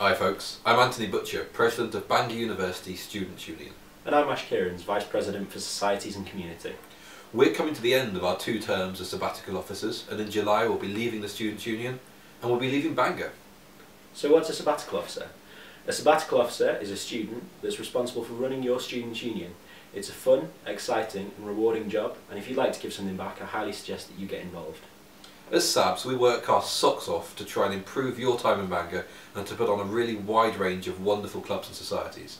Hi folks, I'm Anthony Butcher, President of Bangor University Students' Union. And I'm Ash Kierans, Vice President for Societies and Community. We're coming to the end of our two terms as sabbatical officers and in July we'll be leaving the Students' Union and we'll be leaving Bangor. So what's a sabbatical officer? A sabbatical officer is a student that's responsible for running your Students' Union. It's a fun, exciting and rewarding job and if you'd like to give something back I highly suggest that you get involved. As SABs, we work our socks off to try and improve your time in Bangor and to put on a really wide range of wonderful clubs and societies.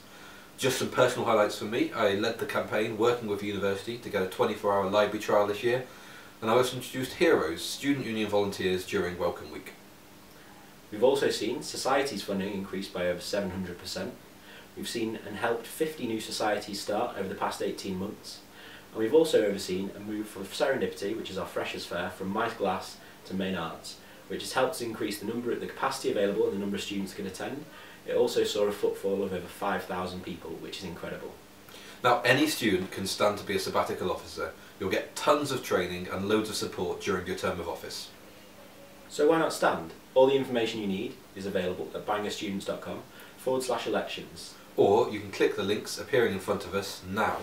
Just some personal highlights for me. I led the campaign working with the university to get a 24-hour library trial this year and I also introduced Heroes, Student Union volunteers during Welcome Week. We've also seen societies funding increase by over 700%. We've seen and helped 50 new societies start over the past 18 months and we've also overseen a move for Serendipity, which is our freshers fair, from Maes Glas to Main Arts, which has helped to increase the number, the capacity available and the number of students can attend. It also saw a footfall of over 5,000 people, which is incredible. Now, any student can stand to be a sabbatical officer. You'll get tons of training and loads of support during your term of office. So why not stand? All the information you need is available at bangorstudents.com forward slash elections. Or you can click the links appearing in front of us now